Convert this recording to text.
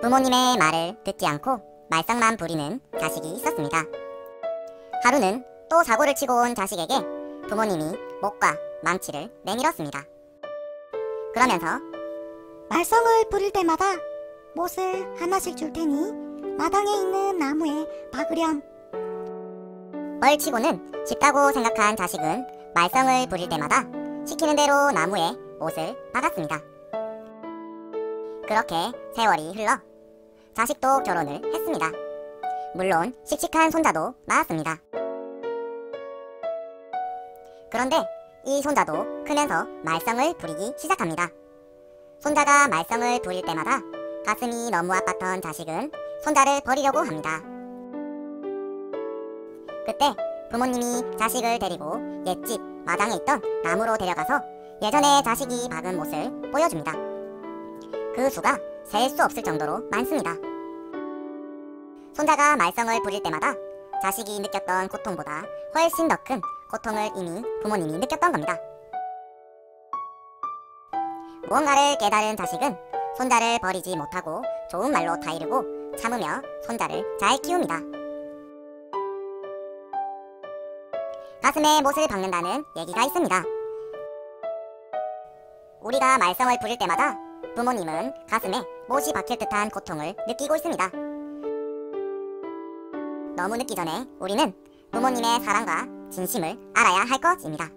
부모님의 말을 듣지 않고 말썽만 부리는 자식이 있었습니다. 하루는 또 사고를 치고 온 자식에게 부모님이 목과 망치를 내밀었습니다. 그러면서 말썽을 부릴 때마다 못을 하나씩 줄 테니 마당에 있는 나무에 박으렴. 뻘치고는 쉽다고 생각한 자식은 말썽을 부릴 때마다 시키는 대로 나무에 옷을 박았습니다. 그렇게 세월이 흘러 자식도 결혼을 했습니다. 물론 씩씩한 손자도 낳았습니다. 그런데 이 손자도 크면서 말썽을 부리기 시작합니다. 손자가 말썽을 부릴 때마다 가슴이 너무 아팠던 자식은 손자를 버리려고 합니다. 그때 부모님이 자식을 데리고 옛집 마당에 있던 나무로 데려가서 예전에 자식이 박은 못을 보여줍니다. 그 수가 셀 수 없을 정도로 많습니다. 손자가 말썽을 부릴 때마다 자식이 느꼈던 고통보다 훨씬 더 큰 고통을 이미 부모님이 느꼈던 겁니다. 무언가를 깨달은 자식은 손자를 버리지 못하고 좋은 말로 타이르고 참으며 손자를 잘 키웁니다. 가슴에 못을 박는다는 얘기가 있습니다. 우리가 말썽을 부릴 때마다 부모님은 가슴에 못이 박힐 듯한 고통을 느끼고 있습니다. 너무 늦기 전에 우리는 부모님의 사랑과 진심을 알아야 할 것입니다.